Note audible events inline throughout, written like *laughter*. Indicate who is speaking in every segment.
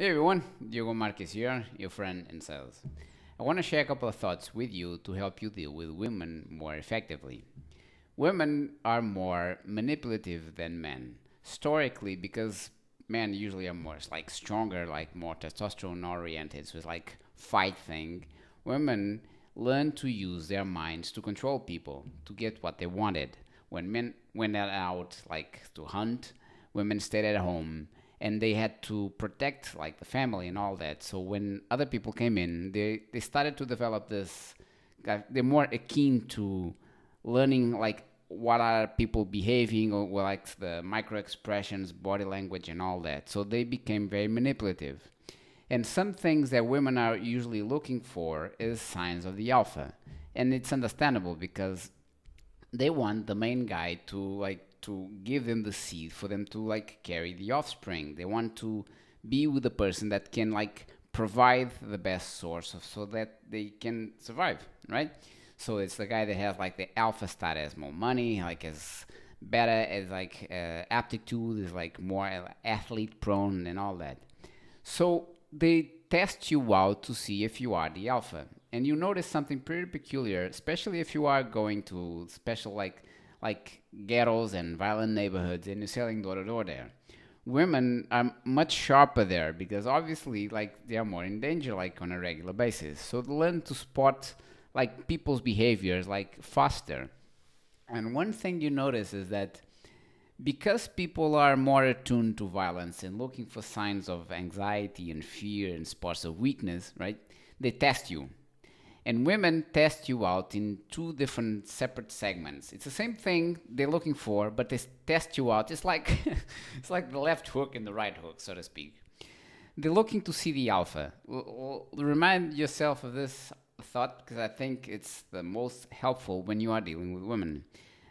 Speaker 1: Hey everyone, Diogo Marques here, your friend in sales. I want to share a couple of thoughts with you to help you deal with women more effectively. Women are more manipulative than men, historically, because men usually are more like stronger, like more testosterone oriented, so it's like fight thing. Women learn to use their minds to control people to get what they wanted. When men went out like to hunt, women stayed at home and they had to protect like the family and all that. So when other people came in, they they started to develop this. Uh, they're more keen to learning like what are people behaving or like the micro expressions, body language, and all that. So they became very manipulative. And some things that women are usually looking for is signs of the alpha, and it's understandable because they want the main guy to like to give them the seed for them to like carry the offspring. They want to be with the person that can like provide the best source of so that they can survive, right? So it's the guy that has like the alpha status, more money, like is better is like uh, aptitude, is like more athlete prone and all that. So they test you out to see if you are the alpha. And you notice something pretty peculiar, especially if you are going to special like like ghettos and violent neighborhoods and you're selling door to door there. Women are much sharper there because obviously like they are more in danger like on a regular basis. So they learn to spot like people's behaviors like faster. And one thing you notice is that because people are more attuned to violence and looking for signs of anxiety and fear and spots of weakness, right? They test you and women test you out in two different separate segments. It's the same thing they're looking for, but they test you out. It's like *laughs* it's like the left hook and the right hook, so to speak. They're looking to see the alpha. remind yourself of this thought because I think it's the most helpful when you are dealing with women.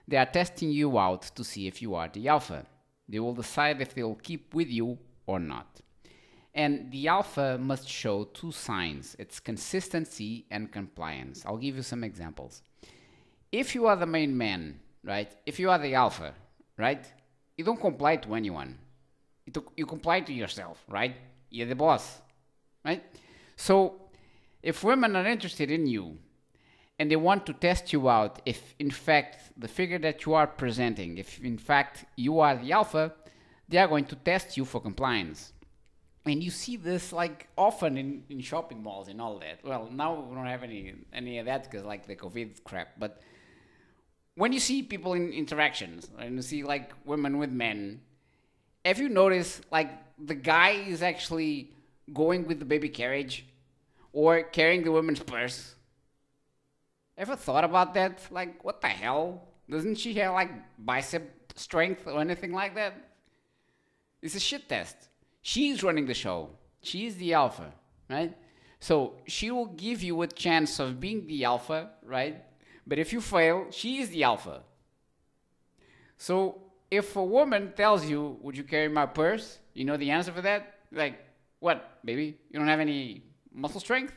Speaker 1: They are testing you out to see if you are the alpha. They will decide if they'll keep with you or not. And the alpha must show two signs it's consistency and compliance. I'll give you some examples. If you are the main man, right? If you are the alpha, right? You don't comply to anyone. You, you comply to yourself, right? You're the boss, right? So if women are interested in you and they want to test you out, if in fact the figure that you are presenting, if in fact you are the alpha, they are going to test you for compliance and you see this like often in, in shopping malls and all that. Well, now we don't have any any of that because like the COVID crap. But when you see people in interactions and you see like women with men, have you noticed like the guy is actually going with the baby carriage or carrying the woman's purse? Ever thought about that? Like, what the hell? Doesn't she have like bicep strength or anything like that? It's a shit test. She's running the show. She's the alpha, right? So she will give you a chance of being the alpha, right? But if you fail, she is the alpha. So if a woman tells you, Would you carry my purse? You know the answer for that? Like, what, baby? You don't have any muscle strength?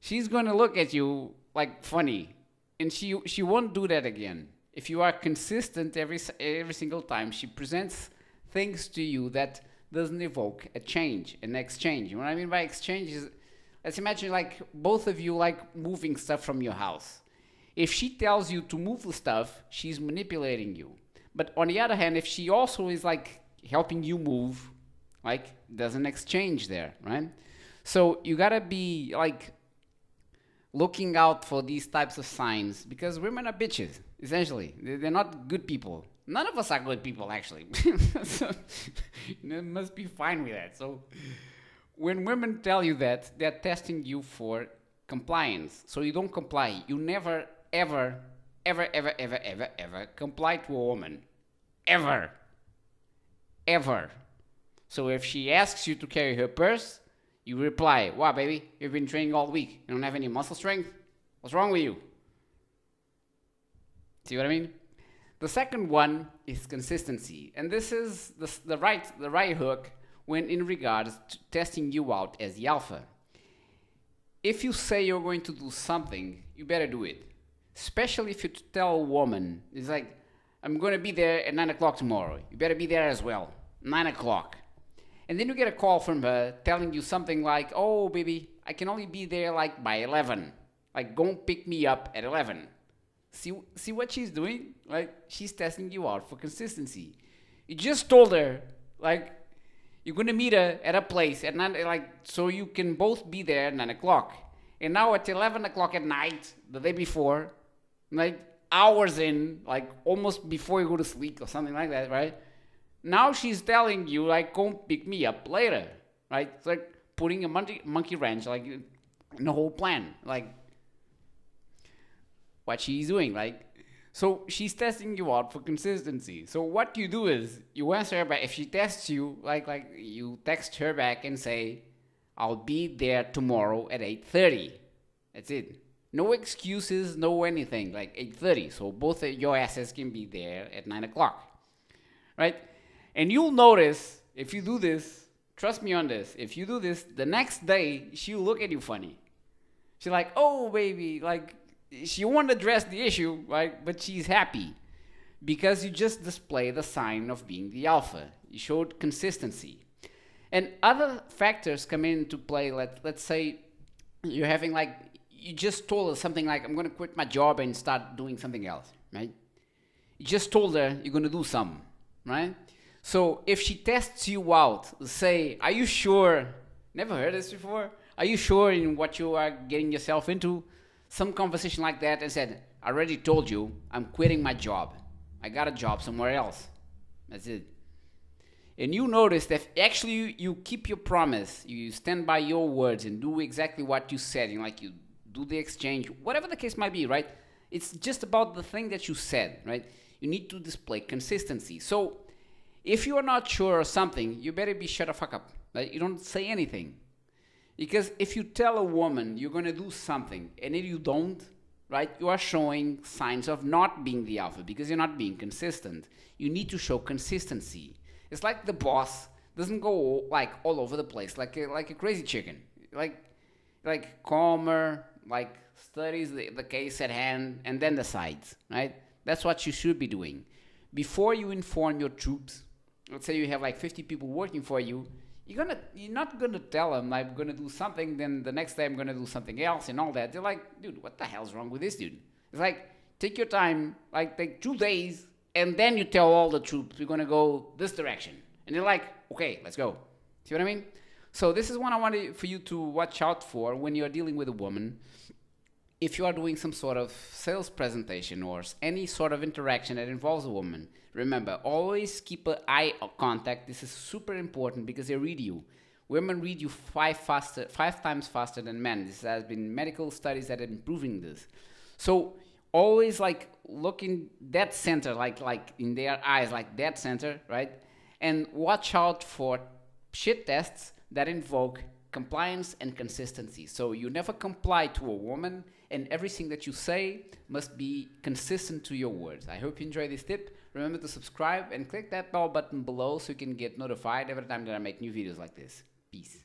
Speaker 1: She's going to look at you like funny. And she, she won't do that again. If you are consistent every, every single time she presents things to you that doesn't evoke a change, an exchange. What I mean by exchange is let's imagine like both of you like moving stuff from your house. If she tells you to move the stuff, she's manipulating you. But on the other hand, if she also is like helping you move, like there's an exchange there, right? So you gotta be like looking out for these types of signs because women are bitches, essentially. They're not good people. None of us are good people, actually. *laughs* so, you must be fine with that. So, when women tell you that, they're testing you for compliance. So you don't comply. You never, ever, ever, ever, ever, ever, ever comply to a woman. Ever. Ever. So if she asks you to carry her purse, you reply, Wow, baby, you've been training all week. You don't have any muscle strength? What's wrong with you? See what I mean? The second one is consistency, and this is the, the, right, the right hook when in regards to testing you out as the alpha. If you say you're going to do something, you better do it. Especially if you tell a woman, it's like, I'm going to be there at 9 o'clock tomorrow. You better be there as well. 9 o'clock. And then you get a call from her telling you something like, "Oh, baby, I can only be there like by 11. Like, go pick me up at 11." See, see what she's doing? Like, she's testing you out for consistency. You just told her, like, you're gonna meet her at a place at nine, like, so you can both be there at nine o'clock. And now at 11 o'clock at night, the day before, like hours in, like almost before you go to sleep or something like that, right? Now she's telling you, like, come pick me up later, right? It's like putting a monkey, monkey wrench, like, in the whole plan. Like, what she's doing, like, so she's testing you out for consistency. So what you do is you answer her back. If she tests you, like like you text her back and say, "I'll be there tomorrow at 8:30." That's it. No excuses, no anything. Like 8:30. So both of your asses can be there at nine o'clock, right? And you'll notice if you do this. Trust me on this. If you do this, the next day she'll look at you funny. She's like, "Oh, baby, like." She won't address the issue, right? But she's happy because you just display the sign of being the alpha. You showed consistency. And other factors come into play. Let, let's say you're having like, you just told her something like, I'm going to quit my job and start doing something else, right? You just told her you're going to do something, right? So if she tests you out, say, Are you sure? Never heard this before. Are you sure in what you are getting yourself into? Some conversation like that and said, I already told you, I'm quitting my job. I got a job somewhere else. That's it. And you notice that actually you, keep your promise, you stand by your words and do exactly what you said, and like you do the exchange, whatever the case might be, right? It's just about the thing that you said, right? You need to display consistency. So if you are not sure of something, you better be shut the fuck up. Right? You don't say anything. Because if you tell a woman you're going to do something and if you don't, right, you are showing signs of not being the alpha because you're not being consistent. You need to show consistency. It's like the boss doesn't go like all over the place like a, like a crazy chicken. Like like calmer, like studies the, the case at hand and then decides, right? That's what you should be doing. Before you inform your troops, let's say you have like 50 people working for you, you're gonna you're not gonna tell them I'm gonna do something, then the next day I'm gonna do something else and all that. They're like, dude, what the hell's wrong with this dude? It's like take your time, like take two days, and then you tell all the troops we're gonna go this direction, and they're like, okay, let's go. See what I mean? So this is what I wanted for you to watch out for when you're dealing with a woman. If you are doing some sort of sales presentation or any sort of interaction that involves a woman, Remember, always keep an eye contact. This is super important because they read you. Women read you five faster, five times faster than men. This has been medical studies that are improving this. So always like look in that center, like like in their eyes, like that center, right? And watch out for shit tests that invoke compliance and consistency. So you never comply to a woman, and everything that you say must be consistent to your words. I hope you enjoy this tip. Remember to subscribe and click that bell button below so you can get notified every time that I make new videos like this. Peace.